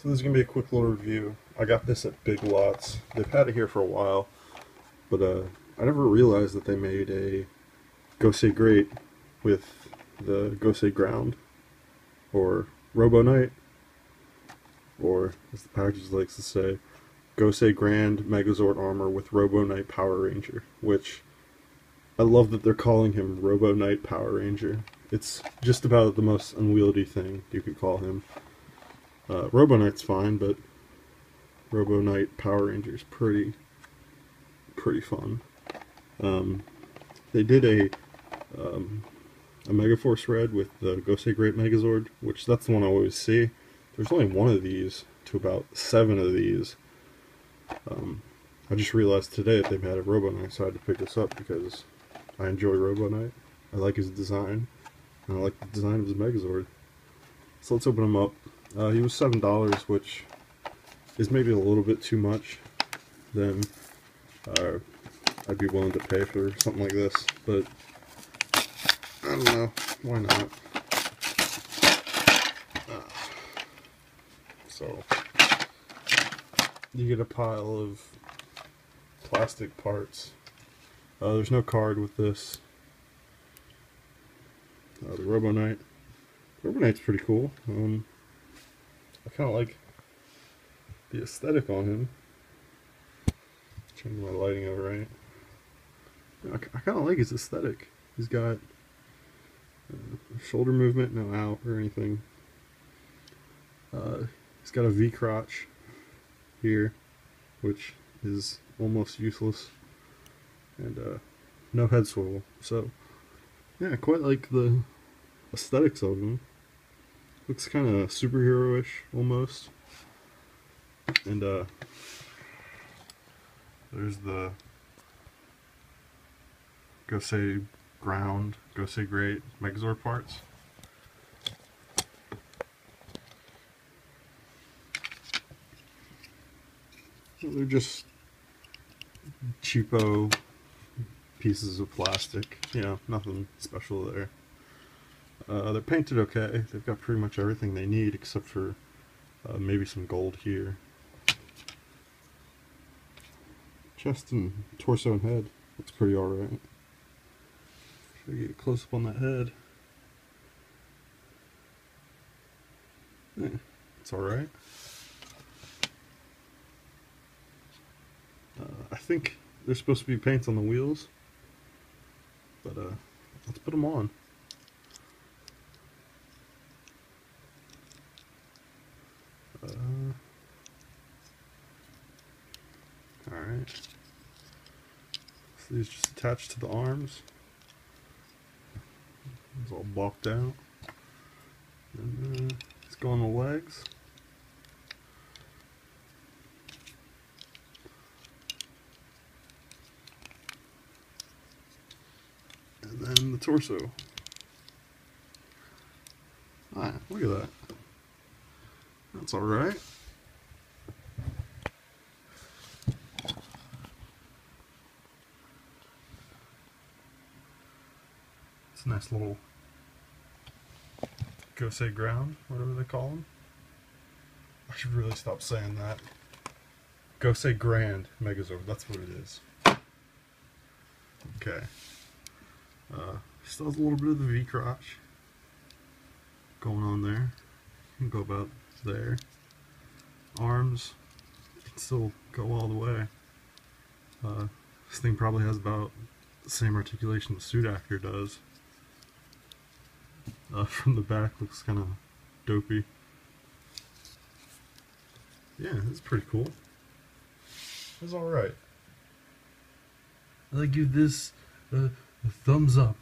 So this is going to be a quick little review. I got this at Big Lots. They've had it here for a while, but uh, I never realized that they made a Gosei Great with the Gosei Ground, or Robo Knight, or as the package likes to say, Gosei Grand Megazord Armor with Robo Knight Power Ranger, which I love that they're calling him Robo Knight Power Ranger. It's just about the most unwieldy thing you could call him. Uh, Robo Knight's fine, but Robo Knight Power Ranger's pretty, pretty fun. Um, they did a um, a Megaforce Red with the Gosei Great Megazord, which that's the one I always see. There's only one of these to about seven of these. Um, I just realized today that they've had a Robo Knight, so I had to pick this up because I enjoy Robo Knight. I like his design, and I like the design of his Megazord. So let's open him up. Uh, he was seven dollars, which is maybe a little bit too much. Then uh, I'd be willing to pay for something like this, but I don't know. Why not? Uh, so you get a pile of plastic parts. Uh, there's no card with this. Uh, the Robo Knight. Robo Knight's pretty cool. Um, I kind of like the aesthetic on him. Change my lighting over right. I, kind of like his aesthetic. He's got uh, shoulder movement, no out or anything. Uh, he's got a V crotch here, which is almost useless, and uh, no head swivel. So, yeah, quite like the aesthetics of him. Looks kind of superhero-ish almost. And uh, there's the Gosei Ground, Gosei Great Megazord parts. They're just cheapo pieces of plastic. You know, nothing special there. Uh, they're painted okay. They've got pretty much everything they need except for uh, maybe some gold here. Chest and torso and head. That's pretty alright. Should get a close up on that head. Yeah, it's alright. Uh, I think there's supposed to be paints on the wheels, but uh, let's put them on. Alright. So these just attached to the arms. It's all blocked out. And uh, let's go on the legs. And then the torso. Ah, look at that. That's alright. It's a nice little Gosei ground, whatever they call them. I should really stop saying that. Gosei Grand Megazord, that's what it is. Okay. Uh, still has a little bit of the V crotch going on there. Go about there. Arms can still go all the way. Uh, this thing probably has about the same articulation the suit actor does. Uh, from the back looks kind of dopey. Yeah, it's pretty cool. It's alright. I give this a, a thumbs up.